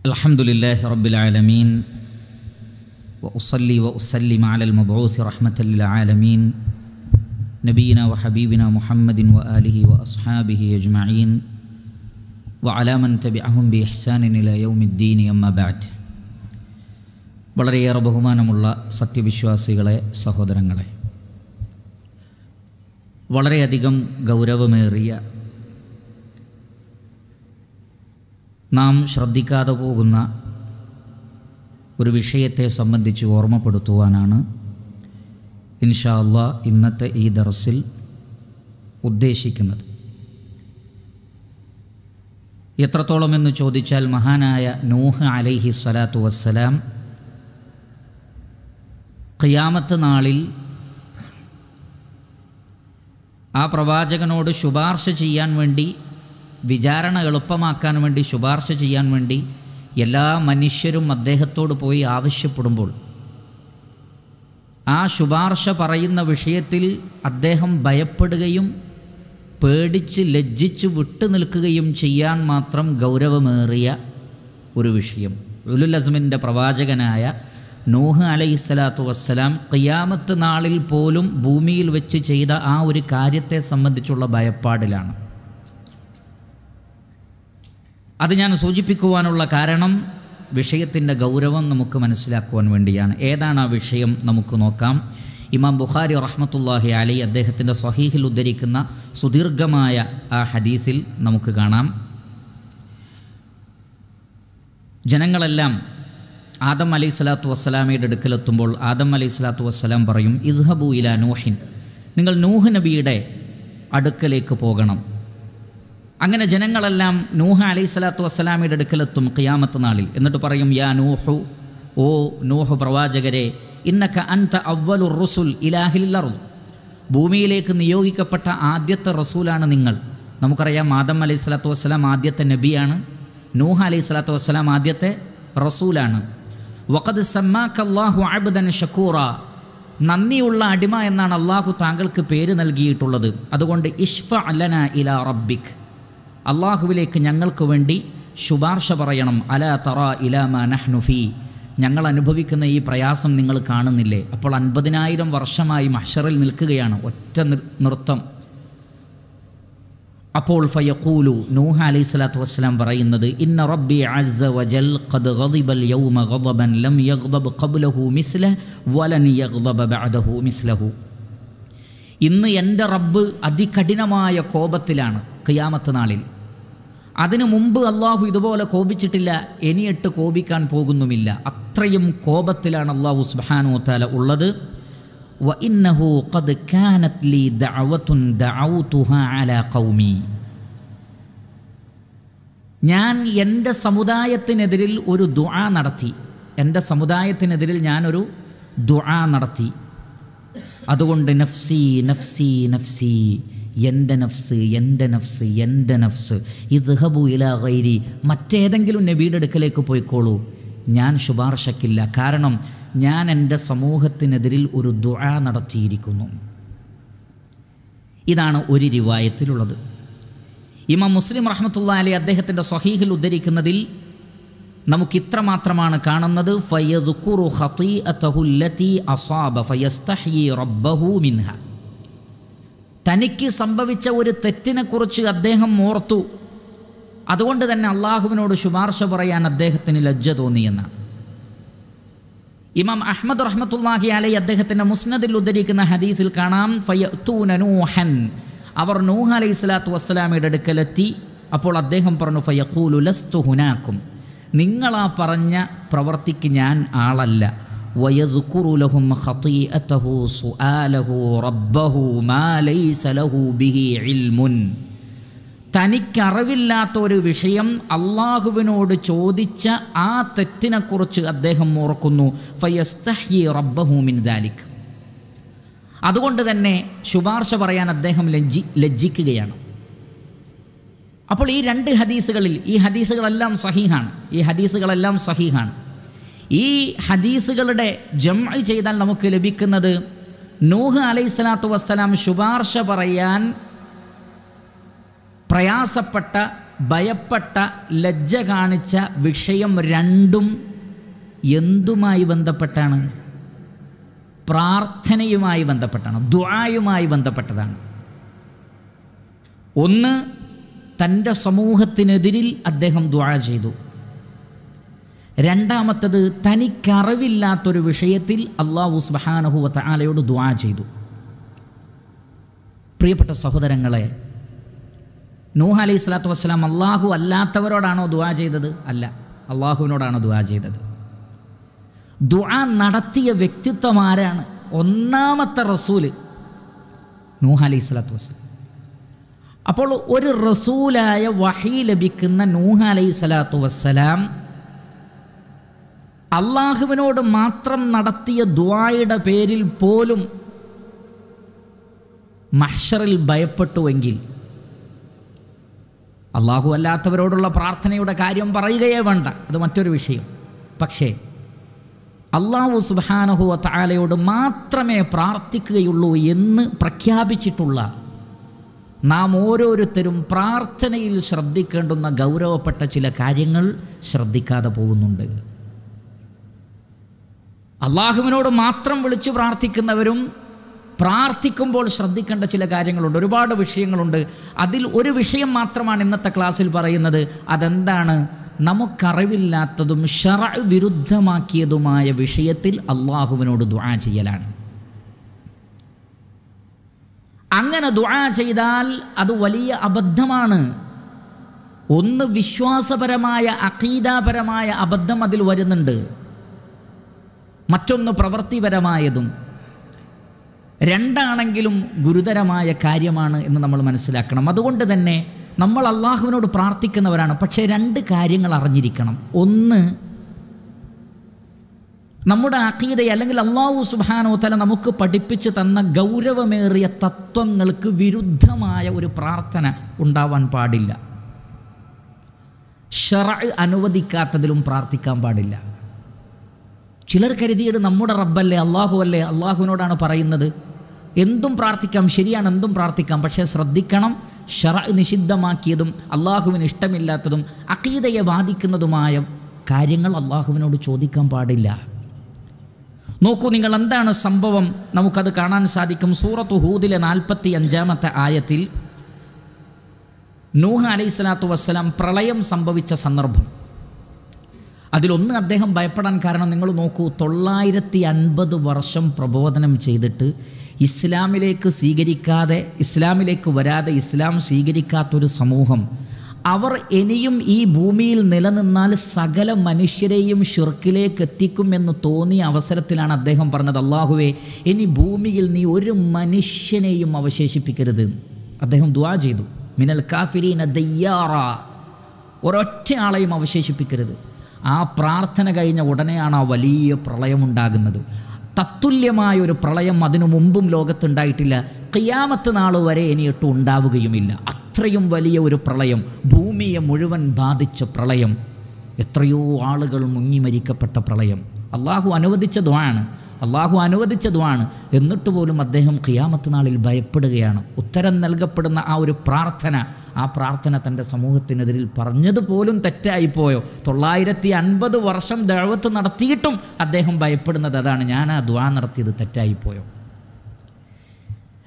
الحمد لله رب العالمين وأصلي وأسلم على المبعوث رحمة للعالمين نبينا وحبيبنا محمد وآله وأصحابه أجمعين وعلى من تبعهم بإحسان إلى يوم الدين أما بعد വളരെയേറെ ബഹുമാനമുള്ള സത്യവിശ്വാസികളെ സഹോദരങ്ങളെ വളരെയധികം ഗൗരവമേറിയ നാം ശ്രദ്ധിക്കാതെ പോകുന്ന ഒരു വിഷയത്തെ സംബന്ധിച്ച് ഓർമ്മപ്പെടുത്തുവാനാണ് ഇൻഷാ അള്ളാ ഇന്നത്തെ ഈ ദർസിൽ ഉദ്ദേശിക്കുന്നത്. എത്രത്തോളം എന്ന് ചോദിച്ചാൽ മഹാനായ നൂഹ് അലൈഹി സ്വലാത്തു വസ്സലാം ഖിയാമത്ത് നാളിൽ ആ പ്രവാചകനോട് ശുപാർശ ചെയ്യാൻ വേണ്ടി വിചാരണ എളുപ്പമാക്കാൻ വേണ്ടി ശുപാർശ ചെയ്യാൻ വേണ്ടി എല്ലാ മനുഷ്യരും അദ്ദേഹത്തോട് പോയി ആവശ്യപ്പെടുമ്പോൾ ആ ശുപാർശ പറയുന്ന വിഷയത്തിൽ അദ്ദേഹം ഭയപ്പെടുകയും പേടിച്ച് ലജ്ജിച്ച് വിട്ടു നിൽക്കുകയും ചെയ്യാൻ മാത്രം ഗൗരവമേറിയ ഒരു വിഷയം. ഉലുൽ അസ്മിന്റെ പ്രവാചകനായ നൂഹ് അലൈഹിസ്സലാത്തു വസ്സലാം ഖിയാമത്ത് നാളിൽ പോലും ഭൂമിയിൽ വെച്ച് ചെയ്ത ആ ഒരു കാര്യത്തെ സംബന്ധിച്ചുള്ള ഭയപ്പാടിലാണ്. അത് ഞാൻ സൂചിപ്പിക്കുവാനുള്ള കാരണം വിഷയത്തിന്റെ ഗൗരവം നമുക്ക് മനസ്സിലാക്കുവാൻ വേണ്ടിയാണ്. ഏതാണ് ആ വിഷയം നമുക്ക് നോക്കാം. ഇമാം ബുഖാരി റഹ്മത്തുല്ലാഹി അലി അദ്ദേഹത്തിന്റെ സ്വഹീഹിൽ ഉദ്ധരിക്കുന്ന സുദീർഘമായ ആ ഹദീസിൽ നമുക്ക് കാണാം. ജനങ്ങളെല്ലാം ആദം അലൈഹി സ്വലാത്തു വസ്സലാമയുടെ അടുക്കലെത്തുമ്പോൾ ആദം അലൈഹി സ്വലാത്തു വസ്സലാം പറയും ഇദ്ഹബു ഇല നൂഹിൻ. നിങ്ങൾ നൂഹ് നബിയുടെ അടുക്കലേക്ക് പോകണം. അങ്ങനെ ജനങ്ങളെല്ലാം നൂഹ അലൈഹി സ്വലാത്തു വസ്സലാമിയുടെ അടുക്കലെത്തും ഖിയാമത്ത് നാളിൽ. എന്നിട്ട് പറയും യാ നൂഹു ഓ നൂഹു പ്രവാചകരെ ഇന്നക്ക അൻത അവ്വലു റസുൽ ഇലാഹില്ലറു ഭൂമിയിലേക്ക് നിയോഗിക്കപ്പെട്ട ആദ്യത്തെ റസൂലാണ് നിങ്ങൾ. നമുക്കറിയാം ആദം അലൈഹി സ്വലാത്തു വസ്സലാം ആദ്യത്തെ നബിയാണ്. നൂഹ അലൈഹി സ്വലാത്തു വസ്സലാം ആദ്യത്തെ റസൂലാണ്. വഖദ് സമ്മാഖല്ലാഹു അബ്ദൻ ഷക്കൂറ. നന്ദിയുള്ള അടിമ എന്നാണ് അള്ളാഹു താങ്കൾക്ക് പേര് നൽകിയിട്ടുള്ളത്. അതുകൊണ്ട് ഇഷ്ഫ അല്ലന ഇല റബ്ബിക്. അള്ളാഹുവിലേക്ക് ഞങ്ങൾക്ക് വേണ്ടി ശുപാർശ പറയണം. അല തറ ഇലാമ നഹ്നുഫി ഞങ്ങൾ അനുഭവിക്കുന്ന ഈ പ്രയാസം നിങ്ങൾ കാണുന്നില്ലേ? അപ്പോൾ അൻപതിനായിരം വർഷമായി മഷറിൽ നിൽക്കുകയാണ് ഒറ്റ നൃത്തം. അപ്പോൾ ഫയഖൂലു നൂഹ അലൈഹി സ്വലാത്തു വസ്സലാം പറയുന്നത് ഇന്ന റബ്ബി അസ്സ വജൽ ഖദ് ഗളിബൽ യൗമ ഗളബൻ ലം യഗ്ളബ് ഖബ്ലഹു മിസ്ലഹ് വലൻ യഗ്ളബ ബഅദഹു മിസ്ലഹു. ഇന്ന് എന്റെ റബ്ബ് അതികഠിനമായ കോപത്തിലാണ്. ഖിയാമത്ത് നാളിൽ. അതിനു മുമ്പ് അള്ളാഹു ഇതുപോലെ കോപിച്ചിട്ടില്ല ഇനിയിട്ട് കോപിക്കാൻ പോകുന്നുമില്ല. അത്രയും കോപത്തിലാണ് അള്ളാഹു സുബാനു താല ഉള്ളത്. ഖദ് കാനത് ലീ ദഅവതുൻ അലാ ഖൗമി. ഞാൻ എന്റെ സമുദായത്തിനെതിരിൽ ഒരു ദുആ നടത്തി. എന്റെ സമുദായത്തിനെതിരിൽ ഞാനൊരു ദുആ നടത്തി. അതുകൊണ്ട് നഫ്സി നഫ്സി നഫ്സി. എന്റെ നഫ്സ് എന്റെ നഫ്സ് എന്റെ നഫ്സ്. ഇത് ഹബു ഇലാ ഗൈരി. മറ്റേതെങ്കിലും നബിയുടെ അടുക്കലേക്ക് പോയിക്കോളൂ. ഞാൻ ശുപാർശക്കില്ല. കാരണം ഞാൻ എന്റെ സമൂഹത്തിനെതിരിൽ ഒരു ദുആ നടത്തിയിരിക്കുന്നു. ഇതാണ് ഒരു റിവായത്തിലുള്ളത് ഇമാം മുസ്ലിം റഹ്മത്തുള്ള അലി അദ്ദേഹത്തിന്റെ സ്വഹീഹിൽ ഉദ്ധരിക്കുന്നതിൽ നമുക്ക് ഇത്ര മാത്രമാണ് കാണുന്നത്. ഫയദുക്കുറു ഖതീഅതഹുല്ലതി അസാബ ഫയസ്തഹി റബ്ബഹു മിൻഹ. തനിക്ക് സംഭവിച്ച ഒരു തെറ്റിനെക്കുറിച്ച് അദ്ദേഹം ഓർത്തു. അതുകൊണ്ട് തന്നെ അള്ളാഹുവിനോട് ശുപാർശ പറയാൻ അദ്ദേഹത്തിന് ലജ്ജ തോന്നിയെന്നാണ് ഇമാം അഹമ്മദ് റഹ്മത്തുല്ലാഹി അലൈ അദ്ദേഹത്തിന്റെ മുസ്നദിൽ ഉദ്ധരിക്കുന്ന ഹദീസിൽ കാണാം ഫയൂഹൻ അവർ നൂഹ അലൈഹി സ്വലാത്തു വസ്സലാമയുടെ അടുക്കലെത്തി. അപ്പോൾ അദ്ദേഹം പറഞ്ഞു ഫയഖൂലു ലസ്തു ഹുനാക്കും. നിങ്ങളാ പറഞ്ഞ പ്രവർത്തിക്ക് ഞാൻ ആളല്ല. വയദ്കുറുലഹും ഖതീഅതഹു സുആലഹു റബ്ബഹു മാ ലൈസ ലഹു ബിഹി തനിക്ക് തനിക്കറിവില്ലാത്ത ഒരു വിഷയം അള്ളാഹുവിനോട് ചോദിച്ച ആ തെറ്റിനെക്കുറിച്ച് അദ്ദേഹം ഓർക്കുന്നു. ഫയസ്തഹ്യി റബ്ബഹു മിൻ ദാലിക്. അതുകൊണ്ട് തന്നെ ശുപാർശ പറയാൻ അദ്ദേഹം ലജ്ജി ലജ്ജിക്കുകയാണ്. അപ്പോൾ ഈ രണ്ട് ഹദീസുകളിൽ ഈ ഹദീസുകളെല്ലാം സഹീഹാണ്. ഈ ഹദീസുകളെല്ലാം സഹീഹാണ്. ഈ ഹദീസുകളുടെ ജംഅ ചെയ്താൽ നമുക്ക് ലഭിക്കുന്നത് നൂഹ് അലൈഹി സ്വലാത്തു വസ്സലാം ശുപാർശ പറയാൻ പ്രയാസപ്പെട്ട ഭയപ്പെട്ട ലജ്ജ കാണിച്ച വിഷയം രണ്ടും എന്തുമായി ബന്ധപ്പെട്ടാണ്? പ്രാർത്ഥനയുമായി ബന്ധപ്പെട്ടാണ് ദ്വായുമായി ബന്ധപ്പെട്ടതാണ്. ഒന്ന് തന്റെ സമൂഹത്തിനെതിരിൽ അദ്ദേഹം ദ്വാ ചെയ്തു. രണ്ടാമത്തത് തനിക്കറിവില്ലാത്തൊരു വിഷയത്തിൽ അള്ളാഹു സുബാനഹുവത്ത ആലയോട് ദ്വാ ചെയ്തു. പ്രിയപ്പെട്ട സഹോദരങ്ങളെ നൂഹ് അലൈഹി സ്വലാത്തു വസ്സലാം അള്ളാഹു അല്ലാത്തവരോടാണോ ദ്വാ ചെയ്തത്? അല്ല അള്ളാഹുവിനോടാണോ ദ്വാ ചെയ്തത്. ദ്വാ നടത്തിയ വ്യക്തിത്വം ആരാണ്? ഒന്നാമത്തെ റസൂൽ നൂഹ് അലൈഹി സ്വലാത്തു വസ്സലാം. അപ്പോൾ ഒരു റസൂലായ വഹി ലഭിക്കുന്ന നൂഹ് അലൈഹി സ്വലാത്തു വസ്സലാം അള്ളാഹുവിനോട് മാത്രം നടത്തിയ ദ്വായുടെ പേരിൽ പോലും മഹ്ഷറിൽ ഭയപ്പെട്ടുവെങ്കിൽ അള്ളാഹു അല്ലാത്തവരോടുള്ള പ്രാർത്ഥനയുടെ കാര്യം പറയുകയേ വേണ്ട. അത് മറ്റൊരു വിഷയം. പക്ഷേ അള്ളാഹു സുബാനഹു താലയോട് മാത്രമേ പ്രാർത്ഥിക്കുകയുള്ളൂ എന്ന് പ്രഖ്യാപിച്ചിട്ടുള്ള നാം ഓരോരുത്തരും പ്രാർത്ഥനയിൽ ശ്രദ്ധിക്കേണ്ടുന്ന ഗൗരവപ്പെട്ട ചില കാര്യങ്ങൾ ശ്രദ്ധിക്കാതെ പോകുന്നുണ്ട്. അള്ളാഹുവിനോട് മാത്രം വിളിച്ചു പ്രാർത്ഥിക്കുന്നവരും പ്രാർത്ഥിക്കുമ്പോൾ ശ്രദ്ധിക്കേണ്ട ചില കാര്യങ്ങളുണ്ട്. ഒരുപാട് വിഷയങ്ങളുണ്ട്. അതിൽ ഒരു വിഷയം മാത്രമാണ് ഇന്നത്തെ ക്ലാസ്സിൽ പറയുന്നത്. അതെന്താണ്? നമുക്കറിവില്ലാത്തതും ഷറ വിരുദ്ധമാക്കിയതുമായ വിഷയത്തിൽ അള്ളാഹുവിനോട് ദുആ ചെയ്യലാണ്. അങ്ങനെ ദുആ ചെയ്താൽ അത് വലിയ അബദ്ധമാണ്. ഒന്ന് വിശ്വാസപരമായ അഖീദാപരമായ അബദ്ധം അതിൽ വരുന്നുണ്ട്. മറ്റൊന്ന് പ്രവൃത്തിപരമായതും രണ്ടാണെങ്കിലും ഗുരുതരമായ കാര്യമാണ് എന്ന് നമ്മൾ മനസ്സിലാക്കണം. അതുകൊണ്ട് തന്നെ നമ്മൾ അള്ളാഹുവിനോട് പ്രാർത്ഥിക്കുന്നവരാണ്. പക്ഷേ രണ്ട് കാര്യങ്ങൾ അറിഞ്ഞിരിക്കണം. ഒന്ന് നമ്മുടെ അക്കീതയെ അല്ലെങ്കിൽ അള്ളാഹു സുബാനോ തല നമുക്ക് പഠിപ്പിച്ചു തന്ന ഗൗരവമേറിയ തത്വങ്ങൾക്ക് വിരുദ്ധമായ ഒരു പ്രാർത്ഥന ഉണ്ടാവാൻ പാടില്ല. ഷറ അനുവദിക്കാത്തതിലും പ്രാർത്ഥിക്കാൻ പാടില്ല. ചിലർ കരുതിയത് നമ്മുടെ റബ്ബല്ലേ അള്ളാഹു അല്ലേ അള്ളാഹുവിനോടാണ് പറയുന്നത്. എന്തും പ്രാർത്ഥിക്കാം ശരിയാണ് എന്തും പ്രാർത്ഥിക്കാം പക്ഷേ ശ്രദ്ധിക്കണം ഷറ നിഷിദ്ധമാക്കിയതും അള്ളാഹുവിന് ഇഷ്ടമില്ലാത്തതും അക്കീതയെ ബാധിക്കുന്നതുമായ കാര്യങ്ങൾ അള്ളാഹുവിനോട് ചോദിക്കാൻ പാടില്ല. നോക്കൂ നിങ്ങൾ എന്താണ് സംഭവം? നമുക്കത് കാണാൻ സാധിക്കും. സൂറത്ത് ഹൂദിലെ നാൽപ്പത്തി അഞ്ചാമത്തെ ആയത്തിൽ നൂഹ അലൈഹി സ്വലാത്തു വസ്സലാം പ്രളയം സംഭവിച്ച സന്ദർഭം. അതിലൊന്ന് അദ്ദേഹം ഭയപ്പെടാൻ കാരണം നിങ്ങൾ നോക്കൂ തൊള്ളായിരത്തി അൻപത് വർഷം പ്രബോധനം ചെയ്തിട്ട് ഇസ്ലാമിലേക്ക് സ്വീകരിക്കാതെ ഇസ്ലാമിലേക്ക് വരാതെ ഇസ്ലാം സ്വീകരിക്കാത്തൊരു സമൂഹം അവർ ഇനിയും ഈ ഭൂമിയിൽ നിലനിന്നാൽ സകല മനുഷ്യരെയും ഷിർക്കിലേക്ക് എത്തിക്കുമെന്ന് തോന്നിയ അവസരത്തിലാണ് അദ്ദേഹം പറഞ്ഞത് അള്ളാഹുവേ ഇനി ഭൂമിയിൽ നീ ഒരു മനുഷ്യനെയും അവശേഷിപ്പിക്കരുത്. അദ്ദേഹം ദുവാ ചെയ്തു. മിനൽ കാഫിരീന ദയ്യാറ. ഒരൊറ്റ ആളെയും അവശേഷിപ്പിക്കരുത്. ആ പ്രാർത്ഥന കഴിഞ്ഞ ഉടനെയാണ് ആ വലിയ പ്രളയമുണ്ടാകുന്നത്. തത്തുല്യമായ ഒരു പ്രളയം അതിനു മുമ്പും ലോകത്തുണ്ടായിട്ടില്ല. കിയാമത്ത് നാൾ വരെ ഇനിയിട്ട് ഉണ്ടാവുകയുമില്ല. അത്രയും വലിയ ഒരു പ്രളയം ഭൂമിയെ മുഴുവൻ ബാധിച്ച പ്രളയം എത്രയോ ആളുകൾ മുങ്ങി മരിക്കപ്പെട്ട പ്രളയം. അള്ളാഹു അനുവദിച്ചതുമാണ് അള്ളാഹു അനുവദിച്ചതുമാണ്. എന്നിട്ട് പോലും അദ്ദേഹം ഖിയാമത്ത് നാളിൽ ഭയപ്പെടുകയാണ്. ഉത്തരം നൽകപ്പെടുന്ന ആ ഒരു പ്രാർത്ഥന ആ പ്രാർത്ഥന തന്റെ സമൂഹത്തിനെതിരിൽ പറഞ്ഞതുപോലും തെറ്റായിപ്പോയോ? തൊള്ളായിരത്തി അൻപത് വർഷം ദഴവത്ത് നടത്തിയിട്ടും അദ്ദേഹം ഭയപ്പെടുന്നത് അതാണ്. ഞാൻ ആ ദ്വാ നടത്തിയത് തെറ്റായിപ്പോയോ?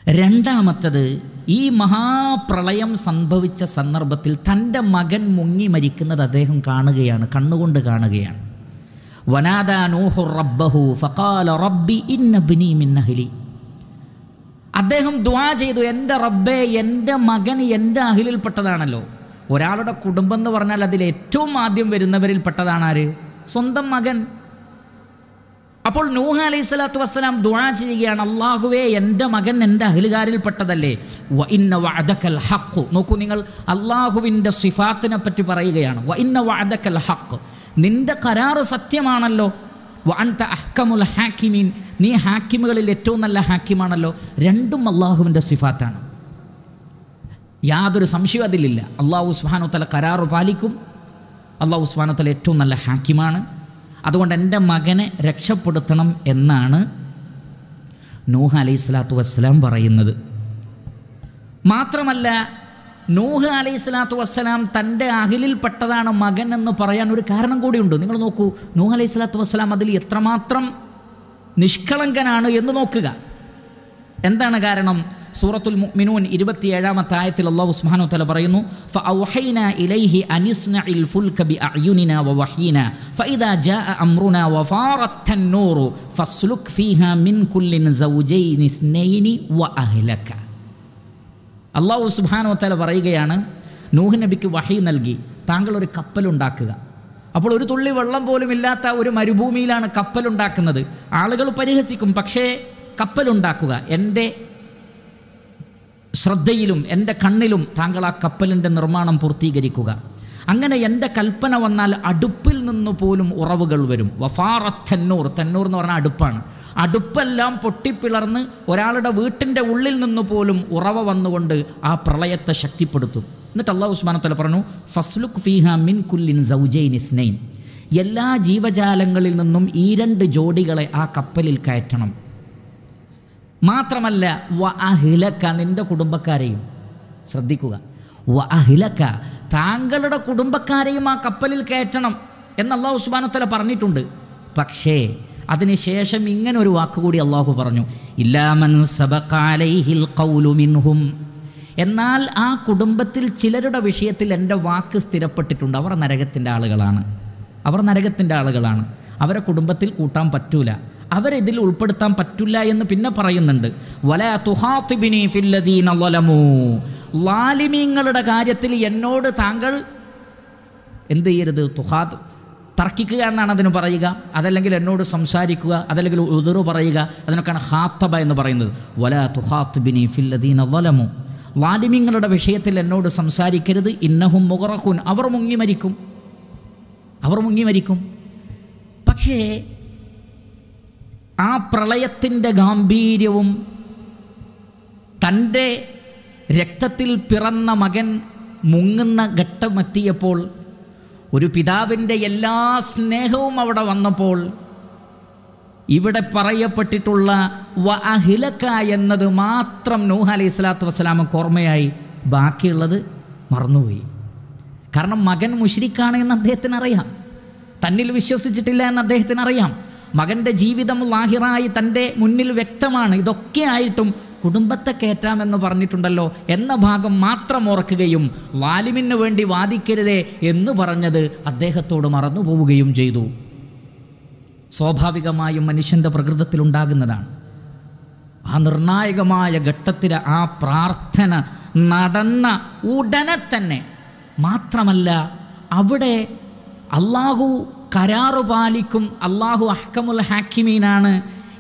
രണ്ടാമത്തത് ഈ മഹാപ്രളയം സംഭവിച്ച സന്ദർഭത്തിൽ തന്റെ മകൻ മുങ്ങി മരിക്കുന്നത് അദ്ദേഹം കാണുകയാണ് കണ്ണുകൊണ്ട് കാണുകയാണ്. റബ്ബഹു റബ്ബി അദ്ദേഹം ദ്വാ ചെയ്തു. എന്റെ റബ്ബെ എന്റെ മകൻ എന്റെ അഹിലിൽപ്പെട്ടതാണല്ലോ. ഒരാളുടെ കുടുംബം എന്ന് പറഞ്ഞാൽ അതിൽ ഏറ്റവും ആദ്യം വരുന്നവരിൽ പെട്ടതാണ് ആര്? സ്വന്തം മകൻ. അപ്പോൾ നൂഹ അലൈഹി സ്വലാത്തു വസ്സലാം ദുആ ചെയ്യുകയാണ്. അള്ളാഹുവേ എന്റെ മകൻ എന്റെ അഹിലുകാരിൽപ്പെട്ടതല്ലേ വ ഇന്ന വഅദക്കൽ ഹഖ്. നോക്കൂ നിങ്ങൾ അള്ളാഹുവിന്റെ സിഫാത്തിനെ പറ്റി പറയുകയാണ്. വ ഇന്ന വഅദക്കൽ ഹഖ്. നിന്റെ കരാറ് സത്യമാണല്ലോ. വാൻത അഹ്കമുൽ ഹാക്കിമീൻ. നീ ഹാക്കിമുകളിൽ ഏറ്റവും നല്ല ഹാക്കിമാണല്ലോ. രണ്ടും അള്ളാഹുവിന്റെ സിഫാത്താണ്. യാതൊരു സംശയവും അതിലില്ല. അള്ളാഹു സുഹാനു തല കരാറ് പാലിക്കും. അള്ളാഹു സുഹാനു തല ഏറ്റവും നല്ല ഹാക്കിമാണ്. അതുകൊണ്ട് എന്റെ മകനെ രക്ഷപ്പെടുത്തണം എന്നാണ് നൂഹ അലൈഹി സ്വലാത്തു വസ്സലാം പറയുന്നത്. മാത്രമല്ല നൂഹ് അലി ഇസ്ലാത്തു വസ്സലാം തന്റെ അഖിലിൽപ്പെട്ടതാണ് മകൻ എന്ന് പറയാൻ ഒരു കാരണം കൂടിയുണ്ട്. നിങ്ങൾ നോക്കൂ നൂഹ് അലൈഹി സ്വലാത്തു വസ്സലാം അതിൽ എത്രമാത്രം നിഷ്കളങ്കനാണ് എന്ന് നോക്കുക. എന്താണ് കാരണം? സൂറത്തുൽ മുഅ്മിനൂൻ ഇരുപത്തിയേഴാമത്തെ ആയത്തിൽ അള്ളാഹു സുബ്ഹാനഹു തആല പറയുന്നു അള്ളാഹു ഇലൈഹി അനിസ്ന ഇൽ ജാഅ അള്ളാഹു സുബ്ഹാനഹു തആല പറയുകയാണ് നൂഹ് നബിക്ക് വഹി നൽകി താങ്കൾ ഒരു കപ്പലുണ്ടാക്കുക അപ്പോൾ ഒരു തുള്ളി വെള്ളം പോലും ഇല്ലാത്ത ഒരു മരുഭൂമിയിലാണ് കപ്പലുണ്ടാക്കുന്നത് ആളുകൾ പരിഹസിക്കും പക്ഷേ കപ്പലുണ്ടാക്കുക എന്റെ ശ്രദ്ധയിലും എന്റെ കണ്ണിലും താങ്കൾ ആ കപ്പലിന്റെ നിർമ്മാണം പൂർത്തീകരിക്കുക. അങ്ങനെ എന്റെ കൽപ്പന വന്നാൽ അടുപ്പിൽ നിന്ന് പോലും ഉറവുകൾ വരും. വഫാറ തെന്നൂർ തെന്നൂർ എന്ന് പറഞ്ഞാൽ അടുപ്പാണ്. അടുപ്പെല്ലാം പൊട്ടിപ്പിളർന്ന് ഒരാളുടെ വീട്ടിന്റെ ഉള്ളിൽ നിന്ന് പോലും ഉറവ വന്നുകൊണ്ട് ആ പ്രളയത്തെ ശക്തിപ്പെടുത്തും. എന്നിട്ട് അള്ളാഹു ഉസ്മാനത്തല പറഞ്ഞു ഫസ്ലുഖ് ഫീഹ മിൻ കുല്ലിൻ സൗജൈൻ ഇസ്നൈൻ. എല്ലാ ജീവജാലങ്ങളിൽ നിന്നും ഈ രണ്ട് ജോഡികളെ ആ കപ്പലിൽ കയറ്റണം. മാത്രമല്ല വ അഹിലക്ക നിന്റെ കുടുംബക്കാരെയും. ശ്രദ്ധിക്കുക. വ അഹിലക്ക താങ്കളുടെ കുടുംബക്കാരെയും ആ കപ്പലിൽ കയറ്റണം എന്ന് അള്ളാഹു ഉസ്മാനത്തല പറഞ്ഞിട്ടുണ്ട്. പക്ഷേ അതിനുശേഷം ഇങ്ങനെ ഒരു വാക്കുകൂടി അള്ളാഹു പറഞ്ഞു. ഇല്ലാമൻ സബക്കാലൈഹിൽ കൗലുമിൻഹും എന്നാൽ ആ കുടുംബത്തിൽ ചിലരുടെ വിഷയത്തിൽ എന്റെ വാക്ക് സ്ഥിരപ്പെട്ടിട്ടുണ്ട്. അവർ നരകത്തിന്റെ ആളുകളാണ്. അവർ നരകത്തിന്റെ ആളുകളാണ്. അവരെ കുടുംബത്തിൽ കൂട്ടാൻ പറ്റൂല. അവരിതിൽ ഉൾപ്പെടുത്താൻ പറ്റില്ല എന്ന് പിന്നെ പറയുന്നുണ്ട്. ലാലിമീങ്ങളുടെ കാര്യത്തിൽ എന്നോട് താങ്കൾ എന്ത് ചെയ്യരുത്? തുഹാത്ത് തർക്കിക്കുക എന്നാണ് അതിന് പറയുക. അതല്ലെങ്കിൽ എന്നോട് സംസാരിക്കുക അതല്ലെങ്കിൽ ഉതിറു പറയുക. അതിനൊക്കെയാണ് ഹാത്തബ എന്ന് പറയുന്നത്. വലാ വല തുഹാത്തിബിനി ഫില്ലദീന വലമു. വാലിമ്യങ്ങളുടെ വിഷയത്തിൽ എന്നോട് സംസാരിക്കരുത്. ഇന്നഹും മുഹറഖുൻ അവർ മുങ്ങി മരിക്കും. അവർ മുങ്ങി മരിക്കും. പക്ഷേ ആ പ്രളയത്തിന്റെ ഗാംഭീര്യവും തന്റെ രക്തത്തിൽ പിറന്ന മകൻ മുങ്ങുന്ന ഘട്ടമെത്തിയപ്പോൾ ഒരു പിതാവിന്റെ എല്ലാ സ്നേഹവും അവിടെ വന്നപ്പോൾ ഇവിടെ പറയപ്പെട്ടിട്ടുള്ള വ അഹിലക്ക എന്നത് മാത്രം നൂഹ് അലൈഹി സ്വലാത്തു വസ്സലാമക്ക് ഓർമ്മയായി. ബാക്കിയുള്ളത് മറന്നുപോയി. കാരണം മകൻ മുഷ്രിഖാണ് എന്ന് അദ്ദേഹത്തിന് അറിയാം. തന്നിൽ വിശ്വസിച്ചിട്ടില്ല എന്ന് അദ്ദേഹത്തിന് അറിയാം. മകന്റെ ജീവിതം ലാഹിറായി തന്റെ മുന്നിൽ വ്യക്തമാണ്. ഇതൊക്കെ ആയിട്ടും കുടുംബത്തെ കയറ്റാമെന്ന് പറഞ്ഞിട്ടുണ്ടല്ലോ എന്ന ഭാഗം മാത്രം ഓർക്കുകയും വാലിമിന് വേണ്ടി വാദിക്കരുതേ എന്ന് പറഞ്ഞത് അദ്ദേഹത്തോട് മറന്നു പോവുകയും ചെയ്തു. സ്വാഭാവികമായും മനുഷ്യന്റെ പ്രകൃതത്തിലുണ്ടാകുന്നതാണ് ആ നിർണായകമായ ഘട്ടത്തിൽ ആ പ്രാർത്ഥന നടന്ന ഉടനെ തന്നെ മാത്രമല്ല അവിടെ അള്ളാഹു കരാറു പാലിക്കും അള്ളാഹു അഹ്കമുൽ ഹാക്കിമീനാണ്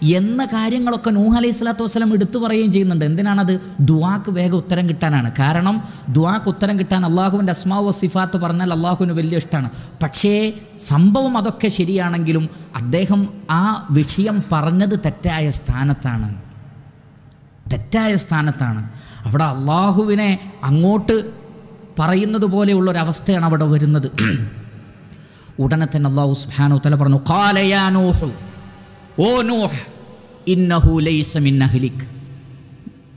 എന്ന കാര്യങ്ങളൊക്കെ നൂഹ് അലൈഹി സ്വലാത്തു വസ്സലം എടുത്തു പറയുകയും ചെയ്യുന്നുണ്ട്. എന്തിനാണത്? ദുവാക്ക് വേഗം ഉത്തരം കിട്ടാനാണ്. കാരണം ദുവാക്ക് ഉത്തരം കിട്ടാൻ അള്ളാഹുവിന്റെ അസ്മാവ് സിഫാത്ത് പറഞ്ഞാൽ അള്ളാഹുവിന് വലിയ ഇഷ്ടമാണ്. പക്ഷേ സംഭവം അതൊക്കെ ശരിയാണെങ്കിലും അദ്ദേഹം ആ വിഷയം പറഞ്ഞത് തെറ്റായ സ്ഥാനത്താണ്. തെറ്റായ സ്ഥാനത്താണ്. അവിടെ അള്ളാഹുവിനെ അങ്ങോട്ട് പറയുന്നത് പോലെയുള്ളൊരവസ്ഥയാണ് അവിടെ വരുന്നത്. ഉടനെ തന്നെ അള്ളാഹു സുബ്ഹാനഹു തല പറഞ്ഞു കാലയാനോഹു ഓ നൂഹ് ഇന്നഹു ലൈസ മിൻ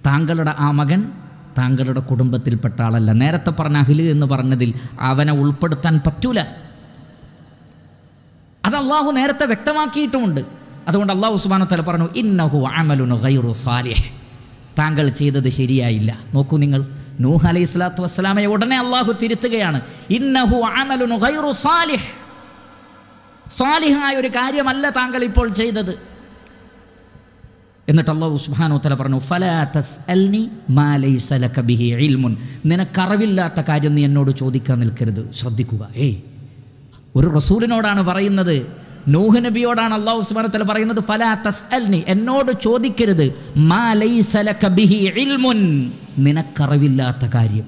താങ്കളുടെ ആ മകൻ താങ്കളുടെ കുടുംബത്തിൽപ്പെട്ട ആളല്ല. നേരത്തെ പറഞ്ഞ അഹിൽ എന്ന് പറഞ്ഞതിൽ അവനെ ഉൾപ്പെടുത്താൻ പറ്റൂല. അത് അള്ളാഹു നേരത്തെ വ്യക്തമാക്കിയിട്ടുമുണ്ട്. അതുകൊണ്ട് അള്ളാഹു സുബ്ഹാനഹു തല പറഞ്ഞു ഇന്നഹു അമലുൻ ഗൈറു സാലിഹ്. താങ്കൾ ചെയ്തത് ശരിയായില്ല. നോക്കൂ നിങ്ങൾ. നൂഹ് അലൈഹി സ്വലാത്തു വസ്സലാമയെ ഉടനെ അള്ളാഹു തിരുത്തുകയാണ്. ഇന്നഹു അമലുൻ ഗൈറു സാലിഹ്. സാലിഹായ ഒരു കാര്യമല്ല താങ്കൾ ഇപ്പോൾ ചെയ്തത്. എന്നിട്ട് അള്ളാഹു സുബ്ഹാനഹു തല പറഞ്ഞു ഫലാ നിനക്കറിവില്ലാത്ത കാര്യം നീ എന്നോട് ചോദിക്കാൻ നിൽക്കരുത്. ശ്രദ്ധിക്കുക. ഏയ് ഒരു റസൂലിനോടാണ് പറയുന്നത്. നൂഹ് നബിയോടാണ് അള്ളാഹു സുബ്ഹാനഹു തല പറയുന്നത് ഫലാ തസ്അൽനി. എന്നോട് ചോദിക്കരുത്. നിനക്കറിവില്ലാത്ത കാര്യം.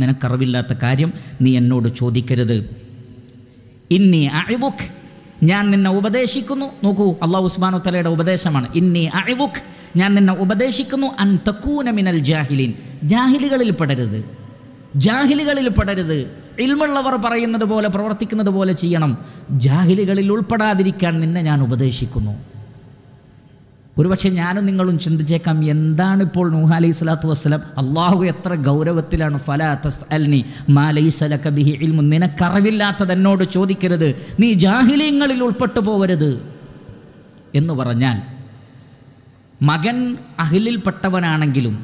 നിനക്കറിവില്ലാത്ത കാര്യം നീ എന്നോട് ചോദിക്കരുത്. ഇന്നി അഴിബുഖ് ഞാൻ നിന്നെ ഉപദേശിക്കുന്നു. നോക്കൂ അള്ളാഹു ഉസ്മാനു തലയുടെ ഉപദേശമാണ്. ഇന്നി അഴിവുഖ് ഞാൻ നിന്നെ ഉപദേശിക്കുന്നു. അൻ തക്കൂന മിനൽ ജാഹിലീൻ ജാഹിലുകളിൽ പെടരുത്. ജാഹിലുകളിൽ പെടരുത്. ഇൽമുള്ളവർ പറയുന്നത് പോലെ പ്രവർത്തിക്കുന്നത് പോലെ ചെയ്യണം. ജാഹിലുകളിൽ ഉൾപ്പെടാതിരിക്കാൻ നിന്നെ ഞാൻ ഉപദേശിക്കുന്നു. ഒരുപക്ഷെ ഞാനും നിങ്ങളും ചിന്തിച്ചേക്കാം എന്താണ് ഇപ്പോൾ നൂഹ അലൈഹി സ്വലാത്തു വസ്സലാം? അള്ളാഹു എത്ര ഗൗരവത്തിലാണ് ഫല തസ് അൽനി മാലൈസലക ബിഹി ഇൽമു നിനക്കറിവില്ലാത്തത് എന്നോട് ചോദിക്കരുത് നീ ജാഹിലീങ്ങളിൽ ഉൾപ്പെട്ടു പോവരുത് എന്ന് പറഞ്ഞാൽ മകൻ അഹിലിൽപ്പെട്ടവനാണെങ്കിലും